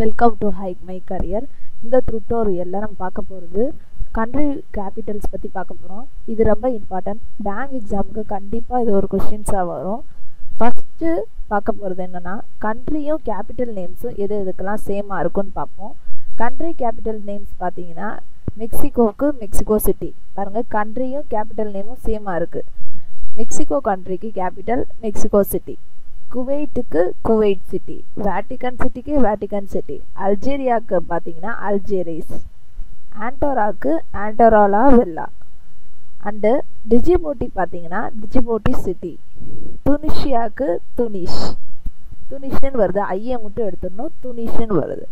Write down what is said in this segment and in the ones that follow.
Welcome to hike my career இந்த ட்யூட்டோரியலில் நம்ம பார்க்க போகிறது கண்ட்ரி கேபிட்டல்ஸ் பற்றி பார்க்க போகிறோம் இது ரொம்ப இம்பார்ட்டன்ட் பேங்க் எக்ஸாமுக்கு கண்டிப்பாக இது ஒரு கொஷின்ஸாக வரும். ஃபஸ்ட்டு பார்க்க போகிறது என்னென்னா கண்ட்ரியும் கேபிட்டல் நேம்ஸும் எது எதுக்கெல்லாம் சேமாக இருக்குன்னு பார்ப்போம். கண்ட்ரி கேபிட்டல் நேம்ஸ் பார்த்தீங்கன்னா மெக்சிகோவுக்கு மெக்சிகோ சிட்டி பாருங்கள் கண்ட்ரியும் கேபிட்டல் நேமும் சேமாக இருக்குது மெக்சிகோ கண்ட்ரிக்கு கேபிட்டல் மெக்சிகோ சிட்டி குவைட்டுக்கு குவைட் சிட்டி வேட்டிகன் சிட்டிக்கு வேட்டிகன் சிட்டி அல்ஜீரியாவுக்கு பார்த்தீங்கன்னா அல்ஜேரிஸ் ஆண்டோராவுக்கு ஆண்டோராலா வெல்லா. அண்டு டிஜிபோட்டி பார்த்தீங்கன்னா டிஜிபோட்டி சிட்டி துனிஷியாவுக்கு துனிஷ். துனிஷ்னு வருது. ஐயை மட்டும் எடுத்துடணும். துனிஷ்னு வருது.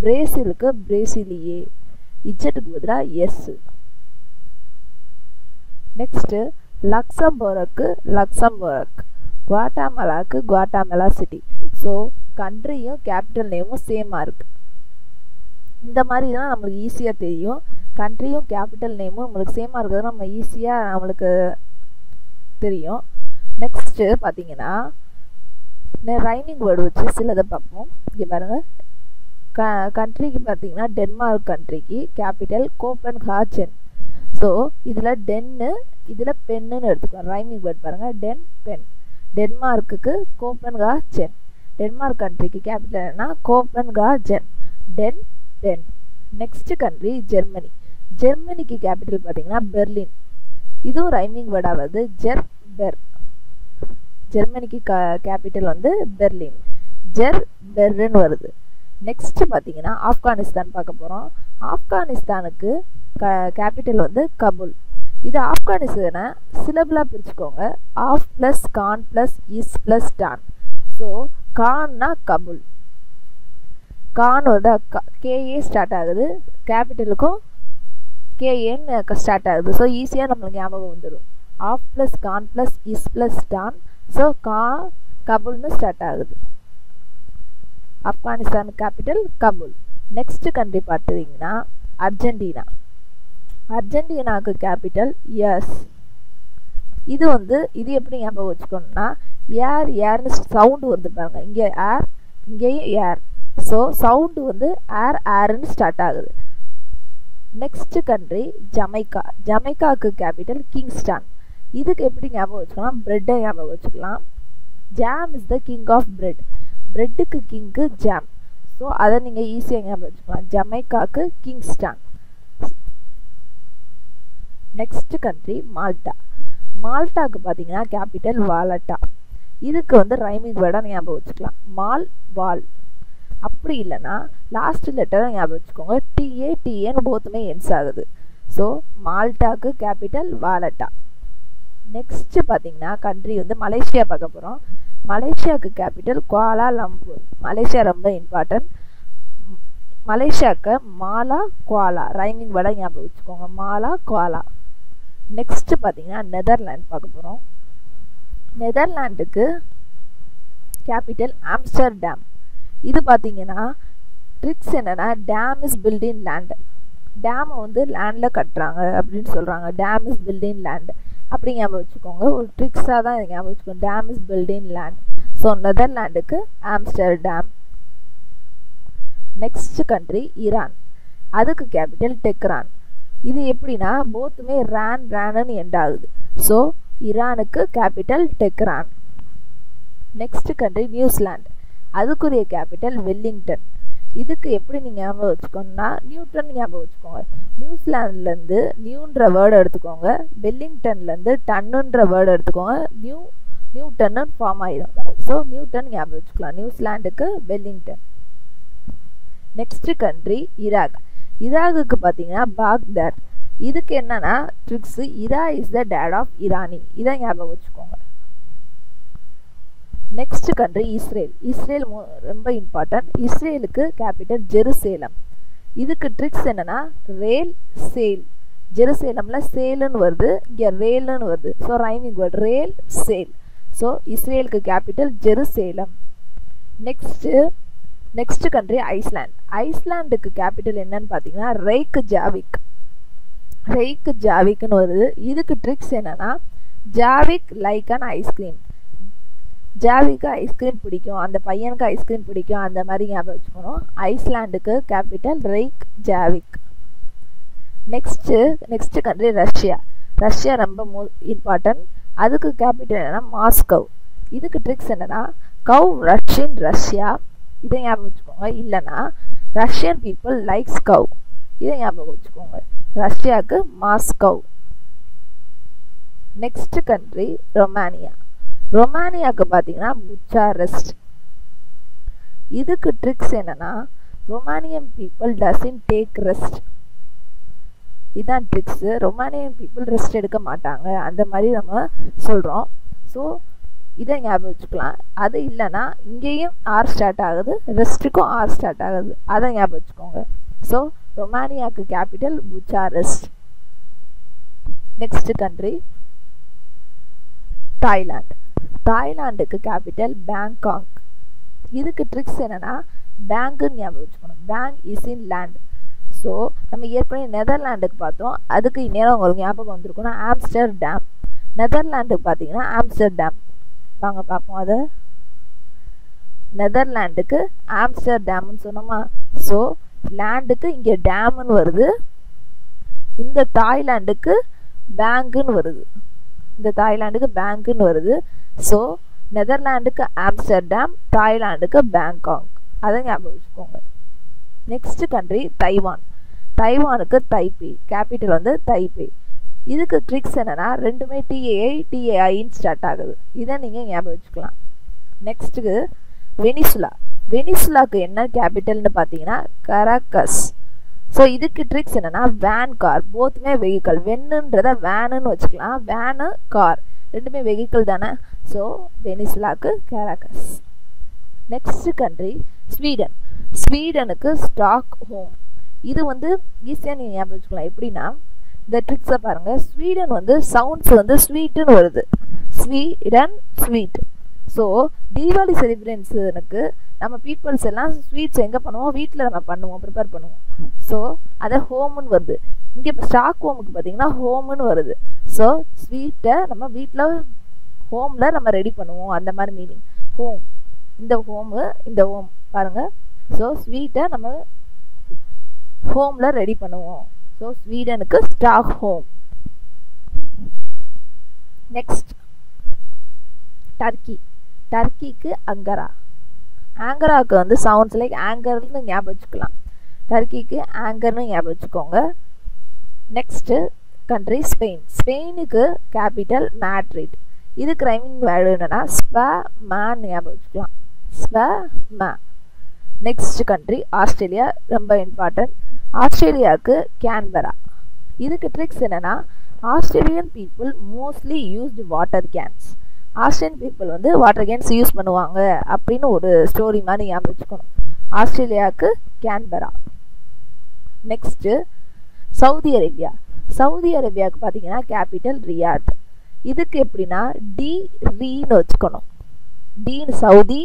பிரேசிலுக்கு பிரேசிலியே. இஜெட்டுக்கு பதிலாக எஸ். நெக்ஸ்ட்டு லக்சம்பர்க்கு லக்சம்பர்க் குவாட்டாமலாக்கு குவாட்டாமலா சிட்டி ஸோ கண்ட்ரியும் கேபிட்டல் நேமும் சேமாக இருக்குது இந்த மாதிரி தான் நம்மளுக்கு ஈஸியாக தெரியும். கண்ட்ரியும் கேபிட்டல் நேமும் நம்மளுக்கு சேமாக இருக்கிறது நம்ம ஈஸியாக நம்மளுக்கு தெரியும். நெக்ஸ்ட்டு பார்த்தீங்கன்னா ரைமிங் வேர்டு வச்சு சிலதை பார்ப்போம். இங்கே பாருங்கள் க கண்ட்ரிக்கு பார்த்தீங்கன்னா டென்மார்க் கண்ட்ரிக்கு கேபிட்டல் கோப்பன் ஹாச்சன் ஸோ இதில் டென்னு இதில் பென்னுன்னு எடுத்துக்கலாம். ரைமிங் வேர்டு பாருங்கள் டென் பென் டென்மார்க்குக்கு கோப்பன்கா ஜென் டென்மார்க் கண்ட்ரிக்கு கேபிட்டல் என்ன Copenhagen den. Pen next country Germany. ஜெர்மனிக்கு capital பார்த்தீங்கன்னா பெர்லின். இதுவும் ரைமிங் வேர்டாக வருது. Ger ber. ஜெர்மனிக்கு க கேபிட்டல் வந்து பெர்லின். ஜெர் பெர்ன்னு வருது. நெக்ஸ்ட் பார்த்தீங்கன்னா ஆப்கானிஸ்தான் பார்க்க போகிறோம் ஆப்கானிஸ்தானுக்கு க கேபிட்டல் வந்து கபுல். இது ஆப்கானிஸ்தானை சிலபிளாக பிரிச்சுக்கோங்க. Af plus ghan plus is plus tan. So கான்னா கபுல். Khan வந்து கேஏ ஸ்டார்ட் ஆகுது. கேபிட்டலுக்கும் கேஏன்னு ஸ்டார்ட் ஆகுது. ஸோ ஈஸியாக நம்மளுக்கு ஞாபகம் வந்துடும் af plus ghan plus is plus tan. So ka கபுல்னு start ஆகுது. Afghanistan capital Kabul. Next country பார்த்தீங்கன்னா அர்ஜென்டினா. அர்ஜென்டினாவுக்கு கேபிட்டல் எஸ் இது வந்து இது எப்படி ஞாபகம் வச்சுக்கணும்னா ஏர் ஏர்னு சவுண்டு வருது பாருங்க. இங்கே ஏர் இங்கேயும் ஏர் ஸோ சவுண்டு வந்து ஏர் ஏர்னு ஸ்டார்ட் ஆகுது. நெக்ஸ்ட் கண்ட்ரி ஜமைக்கா ஜமைக்காவுக்கு கேபிட்டல் கிங்ஸ்டான் இதுக்கு எப்படி ஞாபகம் வச்சுக்கலாம்? ப்ரெட்டை ஞாபகம் வச்சுக்கலாம். Jam is the king of bread பிரெட்டுக்கு கிங்க்கு ஜாம் ஸோ அதை நீங்கள் ஈஸியாக ஞாபகம் வச்சுக்கலாம். ஜமைக்காவுக்கு கிங்ஸ்டான் நெக்ஸ்ட் கண்ட்ரி மால்டா மால்டாக்கு பார்த்தீங்கன்னா கேபிட்டல் வாலட்டா. இதுக்கு வந்து ரைமிங் வேர்டாக ஞாபகம் வச்சுக்கலாம். மால் வால். அப்படி இல்லைன்னா லாஸ்ட் லெட்டரை ஞாபகம் வச்சுக்கோங்க. டிஏ டிஏன்னு போத்துமே என்ஸ் ஆகுது. ஸோ மால்டாக்கு கேபிட்டல் வாலட்டா. நெக்ஸ்ட்டு பார்த்தீங்கன்னா கண்ட்ரி வந்து மலேசியா பார்க்க போகிறோம் மலேசியாவுக்கு கேபிட்டல் குவாலா லம்பூர் மலேசியா ரொம்ப இம்பார்ட்டன்ட் மலேசியாவுக்கு மாலா குவாலா. ரைமிங் வேர்டாக ஞாபகம் வச்சுக்கோங்க. மாலா குவாலா. நெக்ஸ்ட்டு பார்த்தீங்கன்னா நெதர்லாண்ட் பார்க்க போகிறோம் நெதர்லாண்டுக்கு கேபிட்டல் ஆம்ஸ்டர்டேம் இது பார்த்தீங்கன்னா ட்ரிக்ஸ் என்னென்னா டேம் இஸ் பில்டிங் லேண்டு டேமை வந்து லேண்டில் கட்டுறாங்க அப்படின்னு சொல்கிறாங்க டேம் இஸ் பில்டிங் லேண்டு அப்படி ஞாபகம் வச்சுக்கோங்க. ஒரு ட்ரிக்ஸாக தான் ஞாபகம் வச்சுக்கோங்க. Dam is building land so நெதர்லாண்டுக்கு Amsterdam next country Iran அதுக்கு கேபிட்டல் டெக்ரான் இது எப்படின்னா போத்துமே ரேன் ரேனுன்னு எண்ட் ஆகுது. ஸோ ஈரானுக்கு capital Tehran next country New Zealand அதுக்குரிய கேபிட்டல் வெல்லிங்டன் இதுக்கு எப்படி நீங்கள் ஞாபகம் வச்சுக்கோங்கன்னா நியூட்டன் ஞாபகம் வச்சுக்கோங்க. நியூசிலாந்துலேருந்து நியூன்ற வேர்டு எடுத்துக்கோங்க. வெல்லிங்டன்லேருந்து டன்னுன்ற வேர்டு எடுத்துக்கோங்க. நியூ நியூட்டன்னு ஃபார்ம் ஆகிடும் ஸோ நியூட்டன் ஞாபகம் வச்சுக்கலாம். நியூசிலாண்டுக்கு வெல்லிங்டன் நெக்ஸ்ட் கண்ட்ரி ஈராக் இராகுக்கு பார்த்தீங்கன்னா பாக்தாட் இதுக்கு என்னன்னா tricks Ira is the dad of Irani இதை ஞாபகம் வச்சுக்கோங்க. நெக்ஸ்ட் கண்ட்ரி இஸ்ரேல் இஸ்ரேல் ரொம்ப இம்பார்ட்டன்ட் இஸ்ரேலுக்கு கேபிட்டல் ஜெருசேலம். இதுக்கு ட்ரிக்ஸ் என்னன்னா ரேல் சேல் ஜெருசேலம்ல சேலுன்னு வருது இங்கே ரேலுன்னு வருது. So rhyming word rael sale so இஸ்ரேலுக்கு capital Jerusalem. Next next country Iceland ஐஸ்லாண்டுக்கு capital என்னன்னு பார்த்தீங்கன்னா ரெய்க் ஜாவிக் ரெய்க் ஜாவிக்னு வருது இதுக்கு ட்ரிக்ஸ் என்னன்னா Javik like an ice cream ஜாவிக்கு ice cream பிடிக்கும். அந்த பையனுக்கு ஐஸ்கிரீம் பிடிக்கும். அந்த மாதிரி ஞாபகம் வச்சுக்கணும். ஐஸ்லாண்டுக்கு capital Reykjavik next next country Russia Russia ரொம்ப மோ இம்பார்ட்டன்ட் அதுக்கு கேபிட்டல் என்னென்னா மாஸ்கவ் இதுக்கு ட்ரிக்ஸ் என்னன்னா கவ் ரஷ்யன் ரஷ்யா இதை ஞாபகம் வச்சுக்கோங்க. இல்லைன்னா ரஷ்யன் பீப்புள் லைக்ஸ் கவ் இதை ஞாபகம் வச்சுக்கோங்க. ரஷ்யாவுக்கு மாஸ்கவ். Next country Romania. ரொமானியாவுக்கு பார்த்தீங்கன்னா புச்சாரெஸ்ட். இதுக்கு ட்ரிக்ஸ் என்னன்னா Romanian people doesn't take rest இதான் ட்ரிக்ஸு ரொமானியன் பீப்புள் ரெஸ்ட் எடுக்க மாட்டாங்க. அந்த மாதிரி நம்ம சொல்கிறோம் ஸோ இதை ஞாபகம் வச்சுக்கலாம். அது இல்லைன்னா இங்கேயும் ஆர் ஸ்டார்ட் ஆகுது ரெஸ்ட்டுக்கும் ஆர் ஸ்டார்ட் ஆகுது. அதை ஞாபகம் வச்சுக்கோங்க. So ரொமானியாவுக்கு capital Bucharest next country Thailand தாய்லாண்டுக்கு capital Bangkok இதுக்கு ட்ரிக்ஸ் என்னென்னா பேங்குன்னு ஞாபகம் வச்சுக்கணும். Bank is in land so நம்ம ஏற்கனவே நெதர்லாண்டுக்கு பார்த்தோம். அதுக்கு இந்நேரம் உங்களுக்கு ஞாபகம் வந்திருக்குன்னா ஆம்ஸ்டர் டேம் நெதர்லாண்டுக்கு பார்த்தீங்கன்னா ஆம்ஸ்டர் டேம் வாங்க பார்ப்போம் அதை. நெதர்லாண்டுக்கு ஆம்ஸ்டர் டேம்னு சொன்னோமா? ஸோ லேண்டுக்கு இங்கே டேம்னு வருது. இந்த தாய்லாண்டுக்கு பேங்குன்னு வருது. இந்த தாய்லாண்டுக்கு பேங்குன்னு வருது. ஸோ நெதர்லாண்டுக்கு ஆம்ஸ்டர்டாம் தாய்லாண்டுக்கு பேங்காங். அதை ஞாபகம் வச்சுக்கோங்க. நெக்ஸ்ட் கண்ட்ரி தைவான் தைவானுக்கு தைப்பே கேபிட்டல் வந்து தைப்பே இதுக்கு ட்ரிக்ஸ் என்னென்னா ரெண்டுமே டிஏஐ டிஏஐன்னு ஸ்டார்ட் ஆகுது. இதை நீங்கள் ஞாபகம் வச்சுக்கலாம். நெக்ஸ்ட்டுக்கு வெனிசுலா வெனிசுலாக்கு என்ன கேபிட்டல்னு பார்த்தீங்கன்னா கராக்கஸ் ஸோ இதுக்கு ட்ரிக்ஸ் என்னன்னா வேன் கார் போத்துமே வெஹிக்கல் வென்னுன்றத வேனுன்னு வச்சுக்கலாம். வேனு கார் ரெண்டுமே வெஹிக்கிள் தானே? ஸோ வெனிசுலாக்கு கேராக்கஸ் நெக்ஸ்ட் கண்ட்ரி ஸ்வீடன் ஸ்வீடனுக்கு ஸ்டாக் ஹோம் இது வந்து ஈஸியாக நீங்கள் ஞாபகம் வச்சுக்கலாம். எப்படின்னா இந்த ட்ரிக்ஸை பாருங்கள் ஸ்வீடன் வந்து சவுண்ட்ஸ் வந்து ஸ்வீட்டுன்னு வருது. ஸ்வீடன் ஸ்வீட் ஸோ தீபாவளி செலிப்ரேஷனுக்கு நம்ம பீப்புள்ஸ் எல்லாம் ஸ்வீட்ஸ் எங்கே பண்ணுவோம்? வீட்டில் நம்ம பண்ணுவோம் ப்ரிப்பேர் பண்ணுவோம். ஸோ அதை ஹோம்னு வருது. இங்கே இப்போ ஸ்டாக் ஹோமுக்கு பார்த்தீங்கன்னா ஹோம்னு வருது. ஸோ ஸ்வீட்டை நம்ம வீட்டில் ஹோமில் நம்ம ரெடி பண்ணுவோம். அந்த மாதிரி மீனிங் ஹோம் இந்த ஹோமு இந்த ஹோம் பாருங்கள் ஸோ ஸ்வீட்டை நம்ம ஹோமில் ரெடி பண்ணுவோம். ஸோ ஸ்வீடனுக்கு ஸ்டாக் ஹோம் நெக்ஸ்ட் டர்க்கி டர்க்கிக்கு அங்கரா ஆங்கராவுக்கு வந்து சவுண்ட்ஸ் லைக் ஆங்கர்னு ஞாபகம் வச்சுக்கலாம். டர்க்கிக்கு ஆங்கர்னு ஞாபகம் வச்சுக்கோங்க. நெக்ஸ்ட்டு கண்ட்ரி ஸ்பெயின் ஸ்பெயினுக்கு கேபிட்டல் மேட்ரிட் இது கிரைமிங் வேல்யூ என்னன்னா ஸ்ப மேன் ஞாபகம் வச்சுக்கலாம். ஸ்ப மே நெக்ஸ்ட் கண்ட்ரி ஆஸ்திரேலியா ரொம்ப இம்பார்ட்டன்ட் ஆஸ்திரேலியாவுக்கு கேன்பரா இதுக்கு ட்ரிக்ஸ் என்னென்னா Australian people mostly used water cans Australian people வந்து வாட்டர் கேன்ஸ் யூஸ் பண்ணுவாங்க அப்படின்னு ஒரு ஸ்டோரி மாதிரி ஞாபகம் வச்சுக்கணும் ஆஸ்திரேலியாவுக்கு Canberra next Saudi Arabia. Saudi அரேபியாவுக்கு பார்த்தீங்கன்னா கேபிட்டல் ரியாத் இதுக்கு எப்படின்னா டி ரீன்னு வச்சுக்கணும். டீன் சவுதி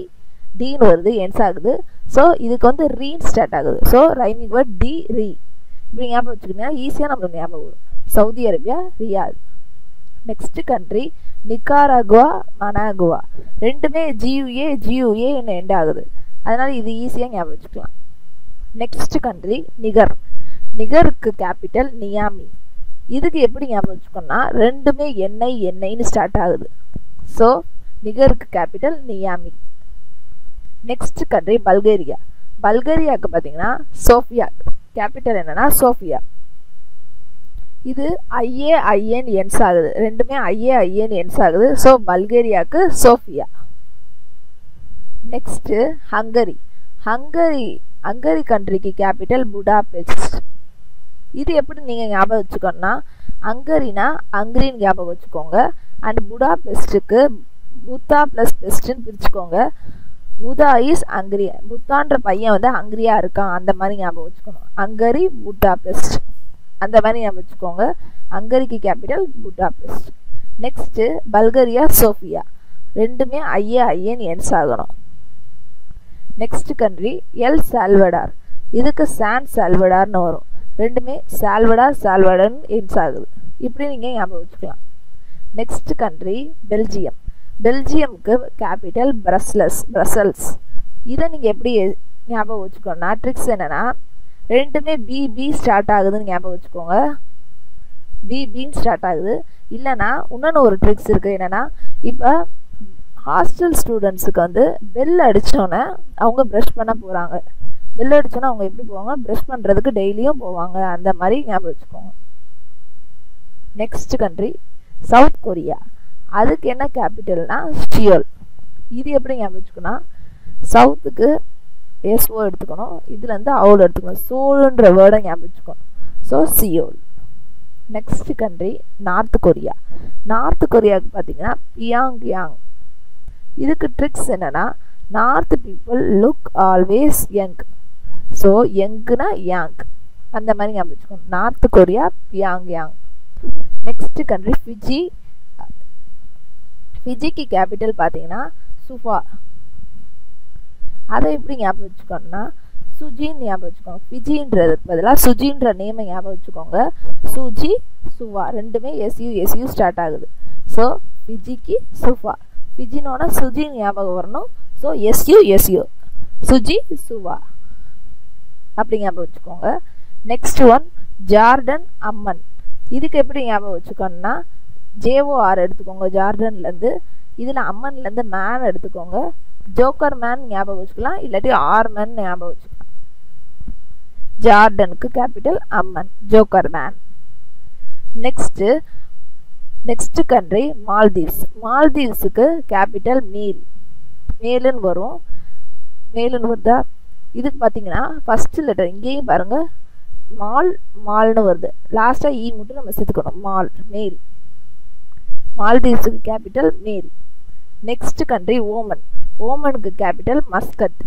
டீன் வருது என்ஸ் ஆகுது ஸோ இதுக்கு வந்து ரீன் ஸ்டார்ட் ஆகுது. So rhyming word di ri இப்படி ஞாபகம் வச்சுக்கிட்டீங்கன்னா ஈஸியாக நம்மளுக்கு ஞாபகம் வரும். Saudi Arabia Riyadh next country Nicaragua Managua ரெண்டுமே G U A G U A end ஆகுது. அதனால் இது ஈஸியாக ஞாபகம் வச்சுக்கலாம். நெக்ஸ்ட் கண்ட்ரி நிகர் நிகருக்கு கேபிட்டல் நியாமி இதுக்கு எப்படி ஞாபகம் வச்சுக்கோன்னா ரெண்டுமே எண்ணெய் எண்ணெய்னு ஸ்டார்ட் ஆகுது. So நிகருக்கு capital Niamey next country Bulgaria பல்கேரியாவுக்கு பார்த்தீங்கன்னா சோஃபியா கேபிட்டல் என்னன்னா சோஃபியா இது ஐஏ ஐஏன் என்ஸ் ஆகுது. ரெண்டுமே ஐஏ ஐஏன் என்ஸ் ஆகுது. So பல்கேரியாவுக்கு Sofia next Hungary Hungary Hungary கண்ட்ரிக்கு கேபிட்டல் புடாபெஸ்ட் இது எப்படி நீங்கள் ஞாபகம் வச்சுக்கோன்னா ஹங்கரினா ஹங்கரின்னு ஞாபகம் வச்சுக்கோங்க. அண்ட் புடாபெஸ்ட்டுக்கு புத்தா ப்ளஸ் பெஸ்ட்டுன்னு பிரிச்சுக்கோங்க. புதா இஸ் அங்கிரி புத்தான்ற பையன் வந்து அங்கிரியாக இருக்கான். அந்த மாதிரி ஞாபகம் வச்சுக்கணும் ஹங்கரி புட்டாபெஸ்ட் அந்த மாதிரி ஞாபகம் வச்சுக்கோங்க. அங்கரிக்கு capital Budapest next Bulgaria Sofia ரெண்டுமே ஐஏ ஐஏன்னு என்ஸ் ஆகணும் நெக்ஸ்ட் கண்ட்ரி எல் சால்வடார் இதுக்கு சான் சால்வடார்னு வரும். ரெண்டுமே சால்வடார் சால்வடார்னு என்ஸ் ஆகுது இப்படி நீங்கள் ஞாபகம் வச்சுக்கலாம். நெக்ஸ்ட் கண்ட்ரி பெல்ஜியம் பெல்ஜியம்க்கு கேபிட்டல் பிரஸ்லஸ் பிரசல்ஸ் இதை நீங்கள் எப்படி ஞாபகம் வச்சுக்கோன்னா ட்ரிக்ஸ் என்னென்னா ரெண்டுமே பிபி ஸ்டார்ட் ஆகுதுன்னு ஞாபகம் வச்சுக்கோங்க. பிபின்னு ஸ்டார்ட் ஆகுது. இல்லைன்னா இன்னொன்று ஒரு ட்ரிக்ஸ் இருக்குது என்னென்னா இப்போ ஹாஸ்டல் ஸ்டூடெண்ட்ஸுக்கு வந்து பெல் அடித்தோன்னே அவங்க ப்ரஷ் பண்ண போகிறாங்க பெல் அடித்தோன்னே அவங்க எப்படி போவாங்க? ப்ரஷ் பண்ணுறதுக்கு டெய்லியும் போவாங்க. அந்த மாதிரி ஞாபகம் வச்சுக்கோங்க. நெக்ஸ்ட் கண்ட்ரி சவுத் கொரியா அதுக்கு என்ன கேபிட்டல்னா சியோல் இது எப்படி ஞாபகம் சவுத்துக்கு எஸ்ஓ எடுத்துக்கணும் இதுலேருந்து அவுல் எடுத்துக்கணும். சோலுன்ற வேர்டை ஞாபகம் வச்சுக்கணும் so Seoul next country North Korea North கொரியாவுக்கு பார்த்தீங்கன்னா பியாங் யாங் இதுக்கு ட்ரிக்ஸ் என்னென்னா north people look always young so யங்குனா yang அந்த மாதிரி ஞாபகம் வச்சுக்கணும் நார்த் கொரியா பியாங் யாங் நெக்ஸ்ட் கண்ட்ரி ஃபிஜி ஃபிஜிக்கு கேபிட்டல் பார்த்தீங்கன்னா சுஃபா. அதை எப்படி ஞாபகம் வச்சுக்கோன்னா சுஜின்னு ஞாபகம் வச்சுக்கோங்க. ஃபிஜின்றதுக்கு பதிலாக சுஜின்ற நேமை ஞாபகம் வச்சுக்கோங்க. சுஜி சுவா ரெண்டுமே S U S U start ஆகுது. ஸோ ஃபிஜிக்கு சுஃபா. ஃபிஜினோட சுஜி ஞாபகம் வரணும். ஸோ எஸ்யூ எஸ்யூ சுஜி சுவா அப்படி ஞாபகம் வச்சுக்கோங்க. Next one Jordan Amman. இதுக்கு எப்படி ஞாபகம் வச்சுக்கோன்னா ஜேஓஆர் எடுத்துக்கோங்க ஜார்டன்லேருந்து இதில் அம்மன்லேருந்து மேன் எடுத்துக்கோங்க. ஜோக்கர் மேன் ஞாபகம் வச்சுக்கலாம் இல்லாட்டி ஆர் மேன் ஞாபகம் வச்சுக்கலாம். ஜார்டனுக்கு capital Amman joker man next next country Maldives மால்தீவ்ஸுக்கு capital meal மேலுன்னு வரும். மேலுன்னு வருதா? இதுக்கு பார்த்தீங்கன்னா ஃபஸ்ட்டு லெட்டர் இங்கேயும் பாருங்கள் மால் மால்னு வருது. லாஸ்ட்டாக ஈ e மட்டும் நம்ம சேர்த்துக்கணும். மால் மேல் மால்தீவ்ஸுக்கு capital Male next country Oman ஓமனுக்கு capital Muscat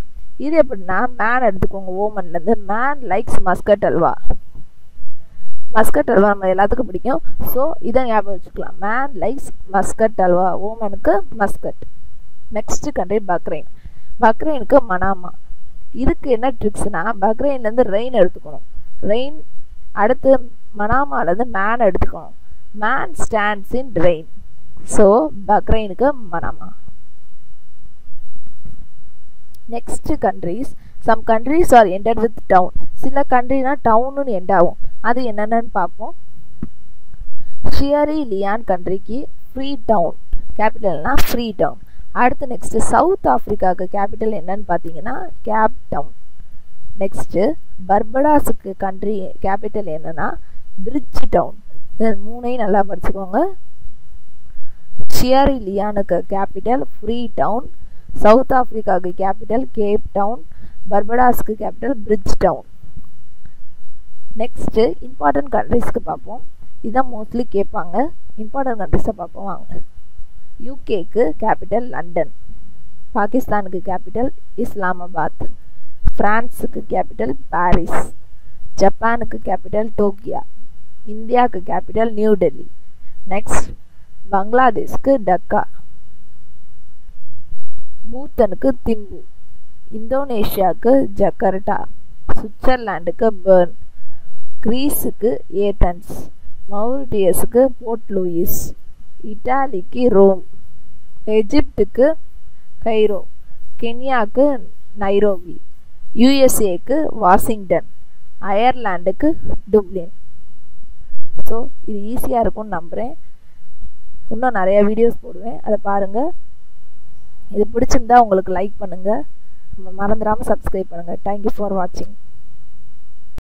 இது எப்படின்னா மேன் எடுத்துக்கோங்க ஓமன்லேருந்து man likes Muscat halwa. Muscat halwa நம்ம எல்லாத்துக்கும் பிடிக்கும். ஸோ இதை ஞாபகம் வச்சுக்கலாம். Man likes Muscat halwa. ஓமனுக்கு Muscat next country Bahrain பக்ரைனுக்கு மனாமா இதுக்கு என்ன ட்ரிக்ஸ்னா பக்ரைன்லேருந்து ரெயின் எடுத்துக்கணும். ரெயின் அடுத்து மனாமாலேருந்து மேன் எடுத்துக்கணும். Man stands in rain so பக்ரைனுக்கு Manama. Next countries some countries are ended with town சில கண்ட்ரினா டவுனுன்னு எண்ட் ஆகும். அது என்னென்னு பார்ப்போம். ஷியரி லியான் கண்ட்ரிக்கு ஃப்ரீ டவுன் கேபிட்டல்னா ஃப்ரீ டவுன் அடுத்து நெக்ஸ்ட்டு சவுத் ஆஃப்ரிக்காவுக்கு கேபிட்டல் என்னன்னு பார்த்தீங்கன்னா கேப் டவுன் நெக்ஸ்ட்டு பர்படாஸுக்கு கண்ட்ரி கேபிட்டல் என்னன்னா பிரிட்ஜ் டவுன் இது மூணையும் நல்லா படிச்சுக்கோங்க. ஷியரி லியானுக்கு கேபிட்டல் ஃப்ரீ டவுன் சவுத் ஆஃப்ரிக்காவுக்கு கேபிட்டல் கேப் டவுன் பர்படாஸ்க்கு capital Bridgetown next important கண்ட்ரிஸ்க்கு பார்ப்போம். இதான் மோஸ்ட்லி கேட்பாங்க. இம்பார்ட்டன்ட் கண்ட்ரிஸை பார்ப்போம். வாங்க. யூகேக்கு கேபிட்டல் லண்டன் பாகிஸ்தானுக்கு கேபிட்டல் இஸ்லாமாபாத் ஃப்ரான்ஸுக்கு கேபிட்டல் பாரிஸ் ஜப்பானுக்கு கேபிட்டல் டோக்கியா இந்தியாவுக்கு கேபிட்டல் நியூ டெல்லி நெக்ஸ்ட் பங்களாதேஷ்க்கு டக்கா. பூத்தனுக்கு திம்பு. இந்தோனேஷியாவுக்கு ஜக்கர்டா சுவிட்சர்லாண்டுக்கு பேர்ன். கிரீஸுக்கு ஏதன்ஸ் மௌரிடியஸுக்கு போர்ட் லூயிஸ். இட்டாலிக்கு ரோம். எஜிப்டுக்கு கைரோ கென்யாவுக்கு நைரோபி. யூஎஸ்ஏக்கு வாஷிங்டன். அயர்லாண்டுக்கு டுப்ளின். ஸோ இது ஈஸியாக இருக்கும்னு நம்புகிறேன் இன்னும் நிறையா வீடியோஸ் போடுவேன். அதை பாருங்கள் இது பிடிச்சிருந்தா உங்களுக்கு லைக் பண்ணுங்கள் மறந்துடாமல் சப்ஸ்கிரைப் பண்ணுங்கள் தேங்க்யூ ஃபார் வாட்சிங்